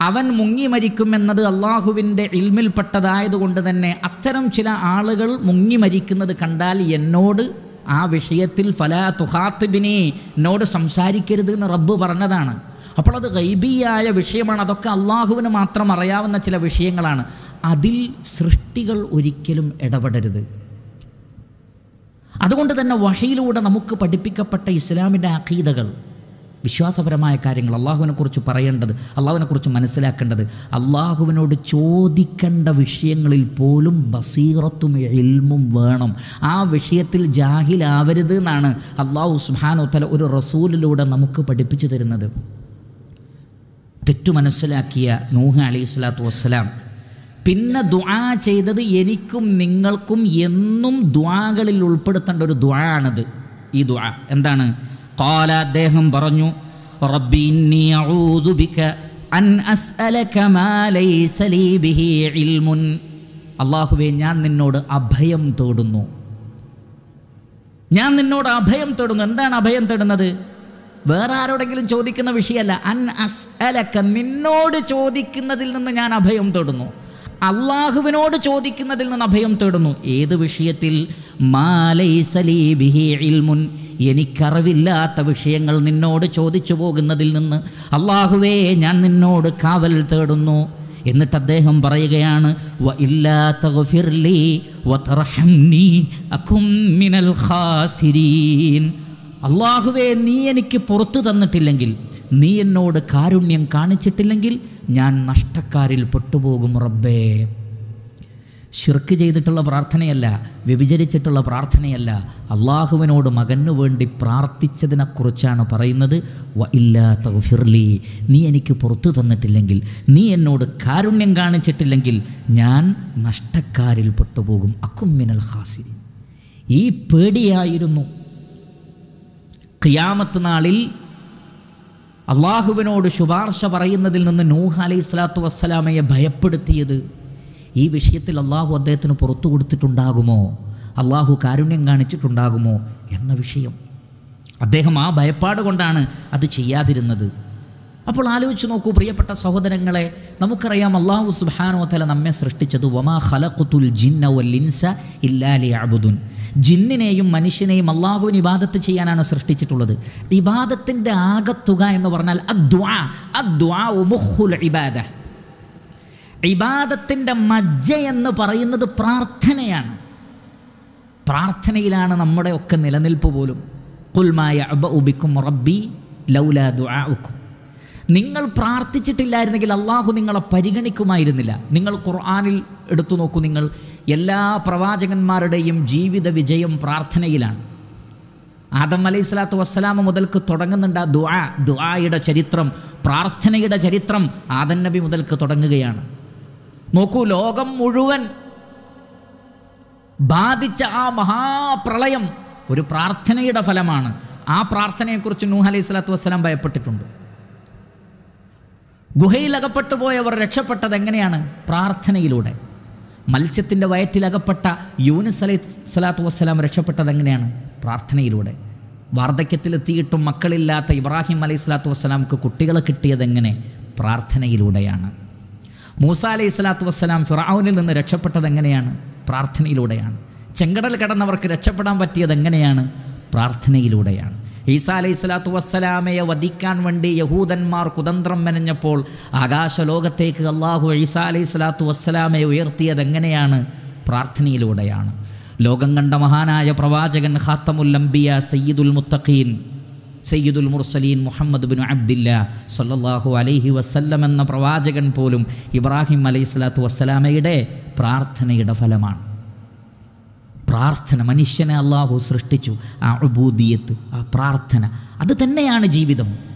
അവൻ മുങ്ങി മരിക്കുമെന്നത് അള്ളാഹുവിന്റെ ഇൽമിൽപ്പെട്ടതായതുകൊണ്ട് തന്നെ അത്തരം ചില ആളുകൾ മുങ്ങി മരിക്കുന്നത് കണ്ടാൽ എന്നോട് ആ വിഷയത്തിൽ ഫലാ തുഹാത്തിബിനെ എന്നോട് സംസാരിക്കരുത് എന്ന് റബ്ബ് പറഞ്ഞതാണ്. അപ്പോൾ അത് ഗൈബിയായ വിഷയമാണ്. അതൊക്കെ അള്ളാഹുവിന് മാത്രം അറിയാവുന്ന ചില വിഷയങ്ങളാണ്. അതിൽ സൃഷ്ടികൾ ഒരിക്കലും ഇടപെടരുത്. അതുകൊണ്ട് തന്നെ വഹയിലൂടെ നമുക്ക് പഠിപ്പിക്കപ്പെട്ട ഇസ്ലാമിന്റെ അഖീദകൾ വിശ്വാസപരമായ കാര്യങ്ങൾ അള്ളാഹുവിനെക്കുറിച്ച് പറയേണ്ടത് അള്ളാഹുവിനെക്കുറിച്ച് മനസ്സിലാക്കേണ്ടത് അള്ളാഹുവിനോട് ചോദിക്കേണ്ട വിഷയങ്ങളിൽ പോലും ബസീറത്തും എൽമും വേണം. ആ വിഷയത്തിൽ ജാഹിലാവരുത് എന്നാണ് അള്ളാഹു സുഹാനോത്തല ഒരു റസൂലിലൂടെ നമുക്ക് പഠിപ്പിച്ചു തരുന്നത്. തെറ്റു മനസ്സിലാക്കിയ നൂഹ അലൈഹി സ്വലാത്തു വസ്സലാം പിന്നെ ദ്വാ ചെയ്തത് എനിക്കും നിങ്ങൾക്കും എന്നും ദ്വാകളിൽ ഉൾപ്പെടുത്തേണ്ട ഒരു ദ്വാ ആണിത്. ഈ ദ്വാ എന്താണ്? قال അദ്ദേഹം പറഞ്ഞു റബ്ബി ഇന്നി ഔദു ബിക അൻ അസ്അലക മാ ലൈ സലീബഹി ഇൽമുൻ. അല്ലാഹുവേ ഞാൻ നിന്നോട് അഭയം തേടുന്നു. ഞാൻ നിന്നോട് അഭയം തേടുന്നു. എന്താണ് അഭയം തേടുന്നത്? വേറെ ആരോടെങ്കിലും ചോദിക്കുന്ന വിഷയമല്ല. അൻ അസ്അലക്ക നിന്നോട് ചോദിക്കുന്നതിൽ നിന്ന് ഞാൻ അഭയം തേടുന്നു. അള്ളാഹുവിനോട് ചോദിക്കുന്നതിൽ നിന്ന് അഭയം തേടുന്നു. ഏത് വിഷയത്തിൽ? മാലൈസലീബിഹിൽമുൻ എനിക്കറിവില്ലാത്ത വിഷയങ്ങൾ നിന്നോട് ചോദിച്ചു പോകുന്നതിൽ നിന്ന് അള്ളാഹുവേ ഞാൻ നിന്നോട് കാവൽ തേടുന്നു. എന്നിട്ട് അദ്ദേഹം പറയുകയാണ് വ ഇല്ലാ തഗ്ഫിർലി വതർഹംനി അകും മിനൽ ഖാസിരീൻ. അള്ളാഹുവേ നീ എനിക്ക് പുറത്തു തന്നിട്ടില്ലെങ്കിൽ നീ എന്നോട് കാരുണ്യം കാണിച്ചിട്ടില്ലെങ്കിൽ ഞാൻ നഷ്ടക്കാരിൽ പെട്ടുപോകും റബ്ബേ. ഷിർക്ക് ചെയ്തിട്ടുള്ള പ്രാർത്ഥനയല്ല വ്യഭിചരിച്ചിട്ടുള്ള പ്രാർത്ഥനയല്ല. അള്ളാഹുവിനോട് മകനു വേണ്ടി പ്രാർത്ഥിച്ചതിനെക്കുറിച്ചാണ് പറയുന്നത്. വ ഇല്ലാ തഗ്ഫിർലി നീ എനിക്ക് പുറത്തു തന്നിട്ടില്ലെങ്കിൽ നീ എന്നോട് കാരുണ്യം കാണിച്ചിട്ടില്ലെങ്കിൽ ഞാൻ നഷ്ടക്കാരിൽ പെട്ടുപോകും. അക്കുമ്മിനൽ ഹാസി ഈ പേടിയായിരുന്നു. ഖിയാമത്ത് നാളിൽ അള്ളാഹുവിനോട് ശുപാർശ പറയുന്നതിൽ നിന്ന് നൂഹ് അലൈഹി സ്വലാത്തു വസ്സലാമയെ ഭയപ്പെടുത്തിയത് ഈ വിഷയത്തിൽ അള്ളാഹു അദ്ദേഹത്തിന് പുറത്തു കൊടുത്തിട്ടുണ്ടാകുമോ? അള്ളാഹു കാരുണ്യം കാണിച്ചിട്ടുണ്ടാകുമോ? എന്ന വിഷയം. അദ്ദേഹം ആ ഭയപ്പാട് കൊണ്ടാണ് അത് ചെയ്യാതിരുന്നത്. അപ്പോൾ ആലോചിച്ച് നോക്കൂ പ്രിയപ്പെട്ട സഹോദരങ്ങളെ നമുക്കറിയാം അള്ളാഹു സുബാനോ തല നമ്മെ സൃഷ്ടിച്ചത് വമാ ഖലഖുത്തുൽ ജിന്ന വല്ലിൻസ ഇല്ലാലി അബുദുൻ ജിന്നിനെയും മനുഷ്യനെയും അള്ളാഹുവിന് ഇബാദത്ത് ചെയ്യാനാണ് സൃഷ്ടിച്ചിട്ടുള്ളത്. ഇബാദത്തിന്റെ ആകത്തുക എന്ന് പറഞ്ഞാൽ അദ്വാ അദ്വാ ഇബാദ. ഇബാദത്തിന്റെ മജ്ജ എന്ന് പറയുന്നത് പ്രാർത്ഥനയാണ്. പ്രാർത്ഥനയിലാണ് നമ്മുടെ ഒക്കെ നിലനിൽപ്പ് പോലും. കുൽമായ അബ ഉബിക്കും റബ്ബി ലൗല ദുആഉക്കും. നിങ്ങൾ പ്രാർത്ഥിച്ചിട്ടില്ലായിരുന്നെങ്കിൽ അള്ളാഹു നിങ്ങളെ പരിഗണിക്കുമായിരുന്നില്ല. നിങ്ങൾ ഖുർആാനിൽ എടുത്തു നോക്കൂ നിങ്ങൾ. എല്ലാ പ്രവാചകന്മാരുടെയും ജീവിത വിജയം പ്രാർത്ഥനയിലാണ്. ആദം അലൈഹി സ്വലാത്തു വസ്സലാമ മുതൽക്ക് തുടങ്ങുന്നുണ്ട് ആ ദുആ. ദുആയുടെ ചരിത്രം പ്രാർത്ഥനയുടെ ചരിത്രം ആദൻ നബി മുതൽക്ക് തുടങ്ങുകയാണ്. നോക്കൂ ലോകം മുഴുവൻ ബാധിച്ച ആ മഹാപ്രളയം ഒരു പ്രാർത്ഥനയുടെ ഫലമാണ്. ആ പ്രാർത്ഥനയെക്കുറിച്ച് നൂഹ് അലൈഹി സ്വലാത്തു വസ്സലാം ഭയപ്പെട്ടിട്ടുണ്ട്. ഗുഹയിലകപ്പെട്ടു പോയവർ രക്ഷപ്പെട്ടത് എങ്ങനെയാണ്? പ്രാർത്ഥനയിലൂടെ. മത്സ്യത്തിന്റെ വയറ്റിലകപ്പെട്ട യൂനിസ് അലൈ സ്വലാത്തു വസ്സലാം രക്ഷപ്പെട്ടത് എങ്ങനെയാണ്? പ്രാർത്ഥനയിലൂടെ. വാർദ്ധക്യത്തിലെത്തിയിട്ടും മക്കളില്ലാത്ത ഇബ്രാഹിം അലൈഹി സ്വലാത്തു വസ്സലാംക്ക് കുട്ടികളെ കിട്ടിയത് എങ്ങനെ? പ്രാർത്ഥനയിലൂടെയാണ്. മൂസ അലൈഹി സ്വലാത്തു വസ്സലാം ഫിറാവുനിൽ നിന്ന് രക്ഷപ്പെട്ടത് എങ്ങനെയാണ്? പ്രാർത്ഥനയിലൂടെയാണ്. ചെങ്കടൽ കടന്നവർക്ക് രക്ഷപ്പെടാൻ പറ്റിയത് എങ്ങനെയാണ്? പ്രാർത്ഥനയിലൂടെയാണ്. ഈസാ അലൈഹി സ്വലാത്തു വസ്സലാമയെ വധിക്കാൻ വേണ്ടി യഹൂദന്മാർ കുതന്ത്രം മെനഞ്ഞപ്പോൾ ആകാശലോകത്തേക്ക് അള്ളാഹു ഈസ അലൈഹി സ്വലാത്തു വസ്സലാമയെ ഉയർത്തിയത് എങ്ങനെയാണ്? പ്രാർത്ഥനയിലൂടെയാണ്. ലോകം കണ്ട മഹാനായ പ്രവാചകൻ ഹാത്തമുൽ അംബിയ സയ്യിദുൽ മുത്തഖീൻ സയ്യിദുൽ മുർസലീൻ മുഹമ്മദ് ബിൻ അബ്ദില്ല സല്ലാഹു അലൈഹി വസ്ല്ലം എന്ന പ്രവാചകൻ പോലും ഇബ്രാഹിം അലൈഹി സ്വലാത്തു വസ്സലാമയുടെ പ്രാർത്ഥനയുടെ ഫലമാണ്. പ്രാർത്ഥന മനുഷ്യനെ അള്ളാഹു സൃഷ്ടിച്ചു. ആ ഉബൂദിയത്ത് ആ പ്രാർത്ഥന. അത് തന്നെയാണ് ജീവിതം.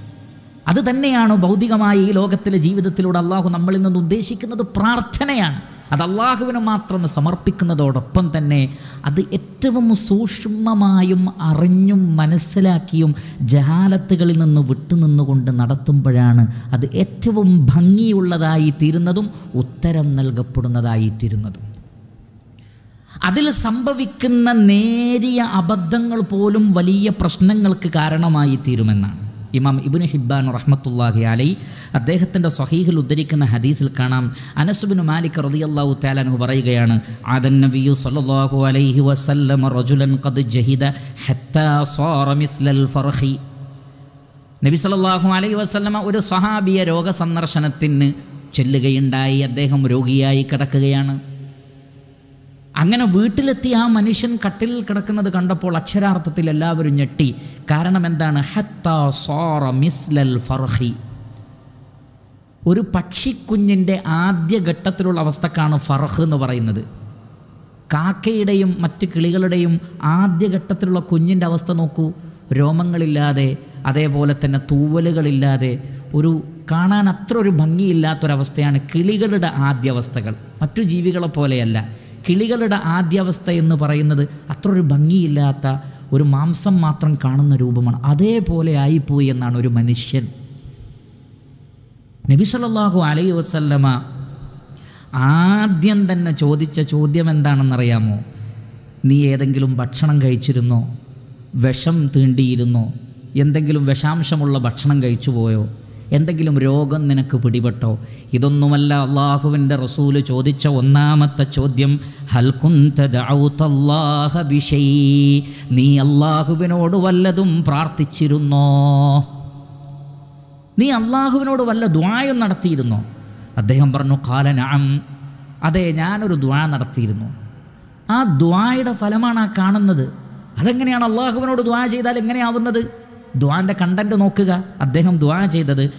അത് തന്നെയാണ് ഭൗതികമായി ഈ ലോകത്തിലെ ജീവിതത്തിലൂടെ അള്ളാഹു നമ്മളിൽ നിന്ന് ഉദ്ദേശിക്കുന്നത് പ്രാർത്ഥനയാണ്. അത് അള്ളാഹുവിന് മാത്രം സമർപ്പിക്കുന്നതോടൊപ്പം തന്നെ അത് ഏറ്റവും സൂക്ഷ്മമായും അറിഞ്ഞും മനസ്സിലാക്കിയും ജഹാലത്തുകളിൽ നിന്ന് വിട്ടുനിന്നുകൊണ്ട് നടത്തുമ്പോഴാണ് അത് ഏറ്റവും ഭംഗിയുള്ളതായി തീരുന്നതും ഉത്തരം നൽകപ്പെടുന്നതായി തീരുന്നതും. അതിൽ സംഭവിക്കുന്ന നേരിയ അബദ്ധങ്ങൾ പോലും വലിയ പ്രശ്നങ്ങൾക്ക് കാരണമായി തീരുമെന്നാണ്. ഇമാം ഇബിന് ഹിബാൻ റഹ്മത്തുല്ലാഹി അലൈ അദ്ദേഹത്തിന്റെ സ്വഹീഹിൽ ഉദ്ധരിക്കുന്ന ഹദീസിൽ കാണാം. അനസുബിന് മാലിക് റളിയല്ലാഹു തആലാനഹു പറയുകയാണ് ആദൻ നബിയു സല്ലല്ലാഹു അലൈഹി വസല്ലമ റജുലൻ ഖദ് ജഹിദ ഹത്താ മിസ്ലൽ നബി സല്ലല്ലാഹു അലൈഹി വസല്ലമ ഒരു സഹാബിയ രോഗസന്ദർശനത്തിന് ചെല്ലുകയുണ്ടായി. അദ്ദേഹം രോഗിയായി കിടക്കുകയാണ്. അങ്ങനെ വീട്ടിലെത്തി ആ മനുഷ്യൻ കട്ടിലിൽ കിടക്കുന്നത് കണ്ടപ്പോൾ അക്ഷരാർത്ഥത്തിൽ എല്ലാവരും ഞെട്ടി. കാരണം എന്താണ്? മിസ്ലൽ ഫർഹി. ഒരു പക്ഷിക്കുഞ്ഞിന്റെ ആദ്യ ഘട്ടത്തിലുള്ള അവസ്ഥക്കാണ് ഫർഹ് എന്ന് പറയുന്നത്. കാക്കയുടെയും മറ്റ് കിളികളുടെയും ആദ്യ ഘട്ടത്തിലുള്ള കുഞ്ഞിന്റെ അവസ്ഥ നോക്കൂ. രോമങ്ങളില്ലാതെ അതേപോലെ തന്നെ തൂവലുകളില്ലാതെ ഒരു കാണാൻ അത്ര ഒരു ഭംഗിയില്ലാത്തൊരവസ്ഥയാണ് കിളികളുടെ ആദ്യ അവസ്ഥകൾ. മറ്റു ജീവികളെ പോലെയല്ല. കിളികളുടെ ആദ്യാവസ്ഥ എന്ന് പറയുന്നത് അത്ര ഒരു ഭംഗിയില്ലാത്ത ഒരു മാംസം മാത്രം കാണുന്ന രൂപമാണ്. അതേപോലെ ആയിപ്പോയി എന്നാണ് ഒരു മനുഷ്യൻ. നബി സല്ലല്ലാഹു അലൈഹി വസല്ലമ ആദ്യം തന്നെ ചോദിച്ച ചോദ്യം എന്താണെന്നറിയാമോ? നീ ഏതെങ്കിലും ഭക്ഷണം കഴിച്ചിരുന്നോ? വിഷം തീണ്ടിയിരുന്നോ? എന്തെങ്കിലും വിഷാംശമുള്ള ഭക്ഷണം കഴിച്ചു പോയോ എന്തെങ്കിലും രോഗം നിനക്ക് പിടിപെട്ടോ? ഇതൊന്നുമല്ല അള്ളാഹുവിന്റെ റസൂൽ ചോദിച്ച ഒന്നാമത്തെ ചോദ്യം. നീ അള്ളാഹുവിനോട് വല്ലതും പ്രാർത്ഥിച്ചിരുന്നോ? നീ അള്ളാഹുവിനോട് വല്ല ദ്വായം നടത്തിയിരുന്നോ? അദ്ദേഹം പറഞ്ഞു കാലനാം അതെ ഞാനൊരു ദ്വാ നടത്തിയിരുന്നു. ആ ദ്വായുടെ ഫലമാണ് ആ കാണുന്നത്. അതെങ്ങനെയാണ് അള്ളാഹുവിനോട് ദ്വാ ചെയ്താൽ എങ്ങനെയാവുന്നത്? ദ്വാന്റെ കണ്ടന്റ് നോക്കുക. അദ്ദേഹം ദ്വാ ചെയ്തത്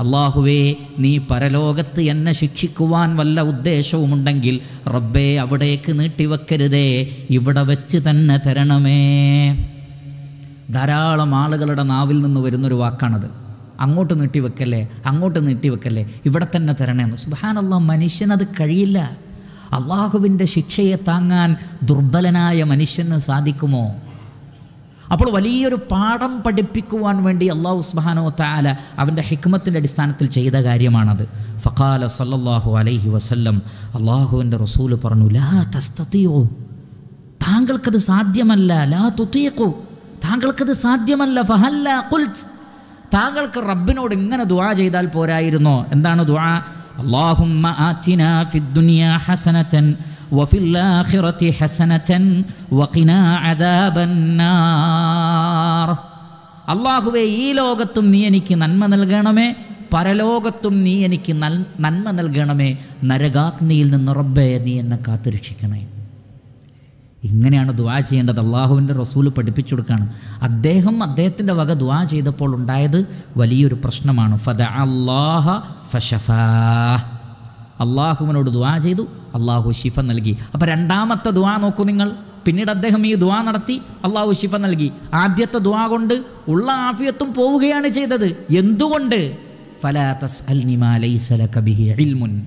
അള്ളാഹുവേ നീ പരലോകത്ത് എന്നെ ശിക്ഷിക്കുവാൻ വല്ല ഉദ്ദേശവുമുണ്ടെങ്കിൽ റബ്ബേ അവിടേക്ക് നീട്ടിവെക്കരുതേ. ഇവിടെ വെച്ച് തന്നെ തരണമേ. ധാരാളം ആളുകളുടെ നാവിൽ നിന്ന് വരുന്നൊരു വാക്കാണത്. അങ്ങോട്ട് നീട്ടിവെക്കല്ലേ? അങ്ങോട്ട് നീട്ടിവെക്കല്ലേ? ഇവിടെ തന്നെ തരണേന്ന്. സുബാനല്ല മനുഷ്യനത് കഴിയില്ല. അള്ളാഹുവിന്റെ ശിക്ഷയെ താങ്ങാൻ ദുർബലനായ മനുഷ്യന് സാധിക്കുമോ? അപ്പോൾ വലിയൊരു പാഠം പഠിപ്പിക്കുവാൻ വേണ്ടി അള്ളാഹു ഉസ്ബാനോ താല അവന്റെ ഹിക്മത്തിന്റെ അടിസ്ഥാനത്തിൽ ചെയ്ത കാര്യമാണത്. ഫഖാല സല്ലല്ലാഹു അലൈഹി വസല്ലം അള്ളാഹുവിന്റെ റസൂൽ പറഞ്ഞു ലാ തസ്തത്തിയോ താങ്കൾക്കത് സാധ്യമല്ല ലാ തുത്തീഖു താങ്കൾക്കത് സാധ്യമല്ല ഫഹല്ല കുൽ താങ്കൾക്ക് റബ്ബിനോട് ഇങ്ങനെ ദുആ ചെയ്താൽ പോരായിരുന്നോ? എന്താണ് ദുആ? അല്ലാഹുമ്മ آتنا في الدنيا حسنة وفي الآخرة حسنة وقنا عذاب النار അള്ളാഹുവേ ഈ ലോകത്തും നീ എനിക്ക് നന്മ നൽകണമേ. പരലോകത്തും നീ എനിക്ക് നൽ നന്മ നൽകണമേ. നരകാഗ്നിയിൽ നിന്ന് റബ്ബേ നീ എന്നെ കാത്തുരക്ഷിക്കണേ. ഇങ്ങനെയാണ് ദുആ ചെയ്യേണ്ടത്. അള്ളാഹുവിന്റെ റസൂൽ പഠിപ്പിച്ചു കൊടുക്കുകയാണ് അദ്ദേഹം അദ്ദേഹത്തിന്റെ വക ദുആ ചെയ്തപ്പോൾ ഉണ്ടായത് വലിയൊരു പ്രശ്നമാണ്. ഫദ അള്ളാഹ ഫഷഫാ അള്ളാഹുവിനോട് ദുആ ചെയ്തു അള്ളാഹു ഷിഫ നൽകി. അപ്പോൾ രണ്ടാമത്തെ ദുആ നോക്കൂ നിങ്ങൾ. പിന്നീട് അദ്ദേഹം ഈ ദുആ നടത്തി അള്ളാഹു ഷിഫ നൽകി. ആദ്യത്തെ ദുആ കൊണ്ട് ഉള്ള ആഫിയത്തും പോവുകയാണ് ചെയ്തത്. എന്തുകൊണ്ട്? ഫലാ തസ് മാ ലൈസ ലക ബിഹി ഇൽമുൻ.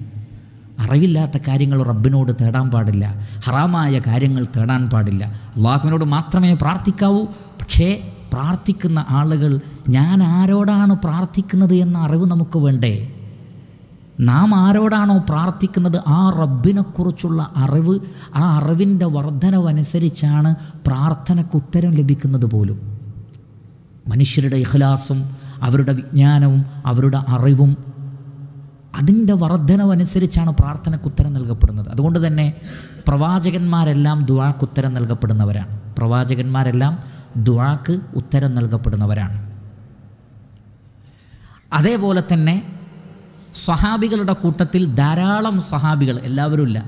അറിവില്ലാത്ത കാര്യങ്ങൾ റബ്ബിനോട് തേടാൻ പാടില്ല. ഹറാമായ കാര്യങ്ങൾ തേടാൻ പാടില്ല. അള്ളാഹുവിനോട് മാത്രമേ പ്രാർത്ഥിക്കാവൂ. പക്ഷേ പ്രാർത്ഥിക്കുന്ന ആളുകൾ ഞാൻ ആരോടാണ് പ്രാർത്ഥിക്കുന്നത് എന്ന അറിവ് നമുക്ക് വേണ്ടേ? നാം ആരോടാണോ പ്രാർത്ഥിക്കുന്നത് ആ റബ്ബിനെക്കുറിച്ചുള്ള അറിവ് ആ അറിവിന്റെ വർധനവനുസരിച്ചാണ് പ്രാർത്ഥനയ്ക്ക് ഉത്തരം ലഭിക്കുന്നത് പോലും. മനുഷ്യരുടെ ഇഖ്ലാസും അവരുടെ വിജ്ഞാനവും അവരുടെ അറിവും അതിന്റെ വർധനവനുസരിച്ചാണ് പ്രാർത്ഥനയ്ക്ക് ഉത്തരം നൽകപ്പെടുന്നത്. അതുകൊണ്ട് തന്നെ പ്രവാചകന്മാരെല്ലാം ദുവാക്ക് ഉത്തരം നൽകപ്പെടുന്നവരാണ്. പ്രവാചകന്മാരെല്ലാം ദുവാക്ക് ഉത്തരം നൽകപ്പെടുന്നവരാണ്. അതേപോലെ തന്നെ സ്വഹാബികളുടെ കൂട്ടത്തിൽ ധാരാളം സ്വഹാബികൾ എല്ലാവരും ഇല്ല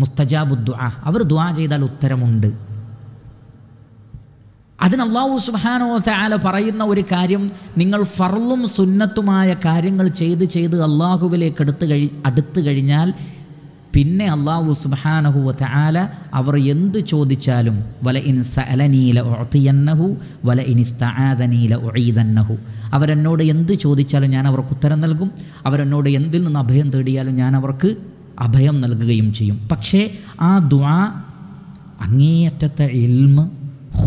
മുസ്തജാബുദ്വാ അവർ ദുആ ചെയ്താൽ ഉത്തരമുണ്ട്. അതിന് അള്ളാഹു സുബാനോ താല പറയുന്ന ഒരു കാര്യം നിങ്ങൾ ഫർളും സുന്നത്തുമായ കാര്യങ്ങൾ ചെയ്ത് ചെയ്ത് അള്ളാഹുവിലേക്ക് അടുത്ത് കഴി അടുത്ത് കഴിഞ്ഞാൽ പിന്നെ അള്ളാഹു സുബാനഹു താല അവർ എന്ത് ചോദിച്ചാലും വല ഇൻ സലനീല ഒഴത്തിയന്നഹു വല ഇനിസ്താദനീല ഒഴീതന്നഹു അവരെന്നോട് എന്ത് ചോദിച്ചാലും ഞാൻ അവർക്ക് ഉത്തരം നൽകും. അവരെന്നോട് എന്തിൽ നിന്ന് അഭയം തേടിയാലും ഞാൻ അവർക്ക് അഭയം നൽകുകയും ചെയ്യും. പക്ഷേ ആ ദുആ അങ്ങേയറ്റത്തെ ഇൽമ്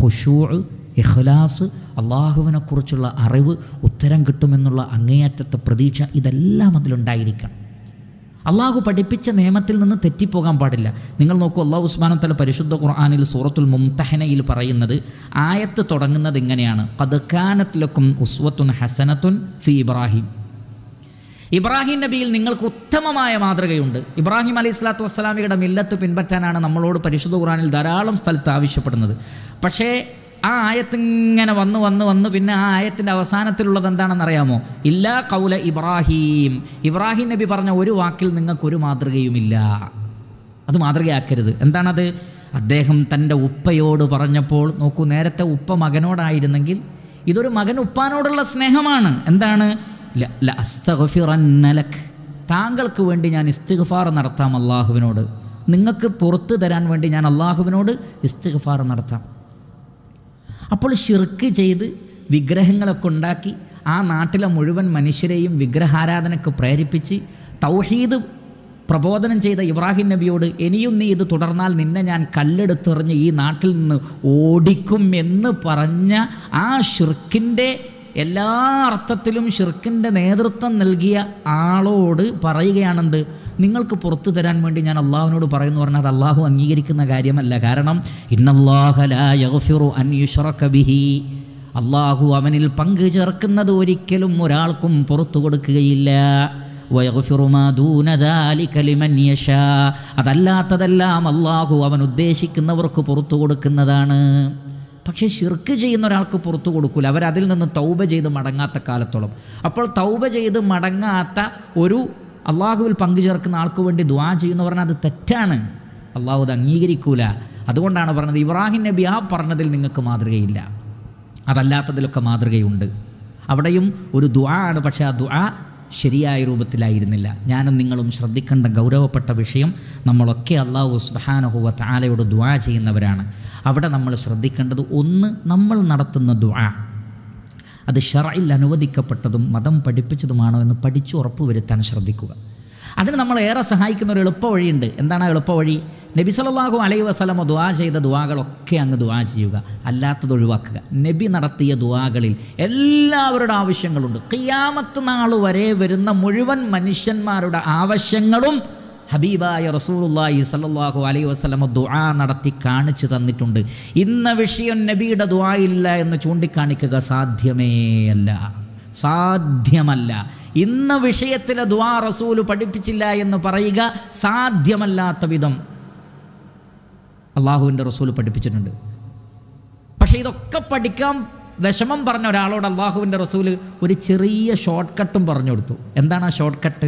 ഖുശൂ ഇഖ്ലാസ് അള്ളാഹുവിനെക്കുറിച്ചുള്ള അറിവ് ഉത്തരം കിട്ടുമെന്നുള്ള അങ്ങേയറ്റത്തെ പ്രതീക്ഷ ഇതെല്ലാം അതിലുണ്ടായിരിക്കണം. അള്ളാഹു പഠിപ്പിച്ച നിയമത്തിൽ നിന്ന് തെറ്റിപ്പോകാൻ പാടില്ല. നിങ്ങൾ നോക്കൂ അള്ളാഹു ഉസ്മാൻ തല പരിശുദ്ധ ഖുർആാനിൽ സൂറത്തുൽ മുംതഹനയിൽ പറയുന്നത് ആയത്ത് തുടങ്ങുന്നത് ഇങ്ങനെയാണ്. പതുക്കാനത്തിലക്കും ഉസ്വത്തുൻ ഹസനത്തുൻ ഫി ഇബ്രാഹിം. ഇബ്രാഹിം നബിയിൽ നിങ്ങൾക്ക് ഉത്തമമായ മാതൃകയുണ്ട്. ഇബ്രാഹിം അലൈഹി സ്വലാത്തു വസ്സലാമിയുടെ മില്ലത്ത് പിൻപറ്റാനാണ് നമ്മളോട് പരിശുദ്ധ ഖുറാനിൽ ധാരാളം സ്ഥലത്ത് ആവശ്യപ്പെടുന്നത്. പക്ഷേ ആ ആയത്ത് ഇങ്ങനെ വന്ന് വന്ന് വന്ന് പിന്നെ ആ ആയത്തിന്റെ അവസാനത്തിലുള്ളത് എന്താണെന്ന് അറിയാമോ ഇല്ലാ കൗല ഇബ്രാഹിം. ഇബ്രാഹിം നബി പറഞ്ഞ ഒരു വാക്കിൽ നിങ്ങൾക്കൊരു മാതൃകയുമില്ല. അത് മാതൃകയാക്കരുത്. എന്താണത്? അദ്ദേഹം തന്റെ ഉപ്പയോട് പറഞ്ഞപ്പോൾ നോക്കൂ നേരത്തെ ഉപ്പ മകനോടായിരുന്നെങ്കിൽ ഇതൊരു മകൻ ഉപ്പാനോടുള്ള സ്നേഹമാണ്. എന്താണ്? ല ല അസ്തഗ്ഫിറന്ന ലക്. താങ്കൾക്ക് വേണ്ടി ഞാൻ ഇസ്തിഗ്ഫാർ നടത്താം അള്ളാഹുവിനോട് നിങ്ങൾക്ക് പുറത്ത് തരാൻ വേണ്ടി ഞാൻ അള്ളാഹുവിനോട് ഇസ്തിഗ്ഫാർ നടത്താം അപ്പോൾ ഷിർക്ക് ചെയ്ത് വിഗ്രഹങ്ങളൊക്കെ ഉണ്ടാക്കി ആ നാട്ടിലെ മുഴുവൻ മനുഷ്യരെയും വിഗ്രഹാരാധനയ്ക്ക് പ്രേരിപ്പിച്ച് തൗഹീദ് പ്രബോധനം ചെയ്ത ഇബ്രാഹിം നബിയോട് ഇനിയും നീ ഇത് തുടർന്നാൽ നിന്നെ ഞാൻ കല്ലെടുത്തെറിഞ്ഞ് ഈ നാട്ടിൽ നിന്ന് ഓടിക്കും എന്ന് പറഞ്ഞ ആ ഷിർക്കിന്റെ എല്ലാ അർത്ഥത്തിലും ഷിർക്കിന്റെ നേതൃത്വം നൽകിയ ആളോട് പറയുകയാണെന്ത്? നിങ്ങൾക്ക് പുറത്തു തരാൻ വേണ്ടി ഞാൻ അള്ളാഹുവിനോട് പറയുന്നു പറഞ്ഞാൽ അത് അള്ളാഹു അംഗീകരിക്കുന്ന കാര്യമല്ല. കാരണം ബിഹി. അള്ളാഹു അവനിൽ പങ്കു ചേർക്കുന്നത് ഒരിക്കലും ഒരാൾക്കും പുറത്തു കൊടുക്കുകയില്ല. അതല്ലാത്തതെല്ലാം അള്ളാഹു അവൻ ഉദ്ദേശിക്കുന്നവർക്ക് പുറത്തു കൊടുക്കുന്നതാണ്. പക്ഷേ ഷിർക്ക് ചെയ്യുന്ന ഒരാൾക്ക് പുറത്തു കൊടുക്കൂല. അവരതിൽ നിന്ന് തൗബ ചെയ്ത് മടങ്ങാത്ത കാലത്തോളം. അപ്പോൾ തൗബ ചെയ്ത് മടങ്ങാത്ത ഒരു അള്ളാഹുവിൽ പങ്കുചേർക്കുന്ന ആൾക്ക് വേണ്ടി ദ്വാ ചെയ്യുന്ന പറഞ്ഞാൽ അത് തെറ്റാണ്. അള്ളാഹു അത് അംഗീകരിക്കൂല. അതുകൊണ്ടാണ് പറഞ്ഞത് ഇബ്രാഹിം നബി ആ പറഞ്ഞതിൽ നിങ്ങൾക്ക് മാതൃകയില്ല. അതല്ലാത്തതിലൊക്കെ മാതൃകയുണ്ട്. അവിടെയും ഒരു ദ്വാ ആണ്. പക്ഷേ ആ ദ്വാ ശരിയായ രൂപത്തിലായിരുന്നില്ല. ഞാനും നിങ്ങളും ശ്രദ്ധിക്കേണ്ട ഗൗരവപ്പെട്ട വിഷയം നമ്മളൊക്കെ അള്ളാഹു സുബാനഹുവ താലയോട് ദ്വാ ചെയ്യുന്നവരാണ്. അവിടെ നമ്മൾ ശ്രദ്ധിക്കേണ്ടത് ഒന്ന് നമ്മൾ നടത്തുന്ന ദ്വാ അത് ഷറയിൽ അനുവദിക്കപ്പെട്ടതും മതം പഠിപ്പിച്ചതുമാണോ എന്ന് പഠിച്ചു ഉറപ്പുവരുത്താൻ ശ്രദ്ധിക്കുക. അതിന് നമ്മൾ ഏറെ സഹായിക്കുന്ന ഒരു എളുപ്പ വഴിയുണ്ട് എന്താണ് എളുപ്പ വഴി നബി സല്ലല്ലാഹു അലൈഹി വസല്ലമ ദുവാ ചെയ്ത ദുവാകളൊക്കെ അങ്ങ് ദുവാ ചെയ്യുക. അല്ലാത്തത് ഒഴിവാക്കുക. നബി നടത്തിയ ദുവാകളിൽ എല്ലാവരുടെ ആവശ്യങ്ങളുണ്ട്. കിയാമത്ത് നാൾ വരെ വരുന്ന മുഴുവൻ മനുഷ്യന്മാരുടെ ആവശ്യങ്ങളും ഹബീബായ റസൂലുള്ളാഹി സല്ലല്ലാഹു അലൈഹി വസ്ലമ ദുആ നടത്തി കാണിച്ചു തന്നിട്ടുണ്ട്. ഇന്ന വിഷയം നബിയുടെ ദുആയില്ല എന്ന് ചൂണ്ടിക്കാണിക്കുക സാധ്യമേ അല്ല. സാധ്യമല്ല. ഇന്ന വിഷയത്തിലെ ദ്വാ റസൂൽ പഠിപ്പിച്ചില്ല എന്ന് പറയുക സാധ്യമല്ലാത്ത വിധം അള്ളാഹുവിന്റെ റസൂൽ പഠിപ്പിച്ചിട്ടുണ്ട്. പക്ഷേ ഇതൊക്കെ പഠിക്കാൻ വിഷമം പറഞ്ഞ ഒരാളോട് അള്ളാഹുവിന്റെ റസൂൽ ഒരു ചെറിയ ഷോർട്ട് കട്ടും പറഞ്ഞു കൊടുത്തു. എന്താണ് ആ ഷോർട്ട് കട്ട്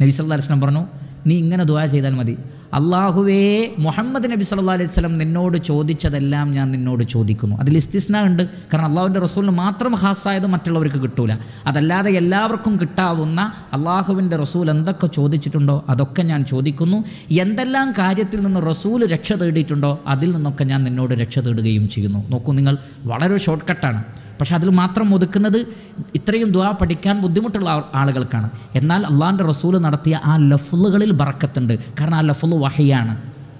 നബി സല്ലല്ലാഹു അലൈഹി വസല്ലം പറഞ്ഞു നീ ഇങ്ങനെ ദുആ ചെയ്താൽ മതി. അള്ളാഹുവേ മുഹമ്മദ് നബി സല്ലാ അലൈഹി സ്വലം നിന്നോട് ചോദിച്ചതെല്ലാം ഞാൻ നിന്നോട് ചോദിക്കുന്നു. അതിൽ ഇസ്തിസ്ന ഉണ്ട്. കാരണം അള്ളാഹുവിന്റെ റസൂലിന് മാത്രം ഹാസായത് മറ്റുള്ളവർക്ക് കിട്ടൂല. അതല്ലാതെ എല്ലാവർക്കും കിട്ടാവുന്ന അള്ളാഹുവിന്റെ റസൂൽ എന്തൊക്കെ ചോദിച്ചിട്ടുണ്ടോ അതൊക്കെ ഞാൻ ചോദിക്കുന്നു. എന്തെല്ലാം കാര്യത്തിൽ നിന്ന് റസൂൽ രക്ഷ തേടിയിട്ടുണ്ടോ അതിൽ നിന്നൊക്കെ ഞാൻ നിന്നോട് രക്ഷ തേടുകയും ചെയ്യുന്നു. നോക്കൂ നിങ്ങൾ വളരെ ഷോർട്ട് കട്ടാണ് പക്ഷെ അതിൽ മാത്രം ഒതുക്കുന്നത് ഇത്രയും ദുആ പഠിക്കാൻ ബുദ്ധിമുട്ടുള്ള ആളുകൾക്കാണ്. എന്നാൽ അള്ളാഹിന്റെ റസൂൽ നടത്തിയ ആ ലഫ്ലുകളിൽ ബറക്കത്തുണ്ട്. കാരണം ആ ലഫ്ലു വഹയാണ്.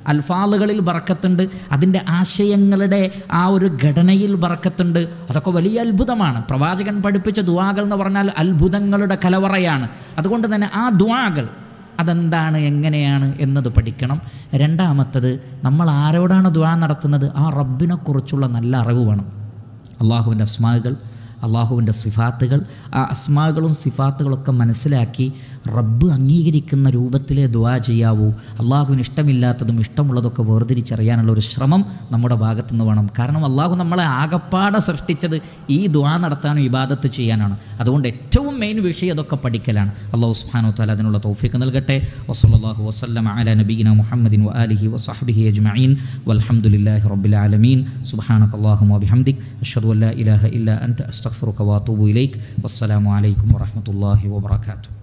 അൽഫാലുകളിൽ ബറക്കത്തുണ്ട്. അതിന്റെ ആശയങ്ങളുടെ ആ ഒരു ഘടനയിൽ ബറക്കത്തുണ്ട്. അതൊക്കെ വലിയ അത്ഭുതമാണ്. പ്രവാചകൻ പഠിപ്പിച്ച ദുആകൾ എന്ന് പറഞ്ഞാൽ അത്ഭുതങ്ങളുടെ കലവറയാണ്. അതുകൊണ്ട് തന്നെ ആ ദുആകൾ അതെന്താണ് എങ്ങനെയാണ് എന്നത് പഠിക്കണം. രണ്ടാമത്തത് നമ്മൾ ആരോടാണ് ദുആ നടത്തുന്നത്? ആ റബ്ബിനെക്കുറിച്ചുള്ള നല്ല അറിവ് വേണം. അള്ളാഹുവിന്റെ അസ്മാകൾ അള്ളാഹുവിന്റെ സിഫാത്തുകൾ. ആ അസ്മാകളും സിഫാത്തുകളൊക്കെ മനസ്സിലാക്കി റബ്ബ് അംഗീകരിക്കുന്ന രൂപത്തിലെ ദുആ ചെയ്യാവൂ. അള്ളാഹുവിന് ഇഷ്ടമില്ലാത്തതും ഇഷ്ടമുള്ളതൊക്കെ വേർതിരിച്ചറിയാനുള്ള ഒരു ശ്രമം നമ്മുടെ ഭാഗത്തു നിന്ന് വേണം. കാരണം അള്ളാഹു നമ്മളെ ആകപ്പാടെ സൃഷ്ടിച്ചത് ഈ ദുആ നടത്താനും ഇബാദത്ത് ചെയ്യാനാണ്. അതുകൊണ്ട് ഏറ്റവും മെയിൻ വിഷയം അതൊക്കെ പഠിക്കലാണ്. അള്ളാഹു സുബ്ഹാനഹു താല അതിനുള്ള തോഫിക്ക് നൽകട്ടെ. വസല്ലല്ലാഹു വസ്ലം അല നബീന മുഹമ്മദിൻ വആലിഹി വസഹ്ബിഹി അജ്മീൻ വൽഹംദുലില്ലാഹി റബ്ബിൽ ആലമീൻ. ലാ ഇലാഹ ഇല്ല അൻത. അസ്തഗ്ഫിറുക വഅതൂബു ഇലൈക്. വസ്സലാമു അലൈക്കും വബറകാതുഹു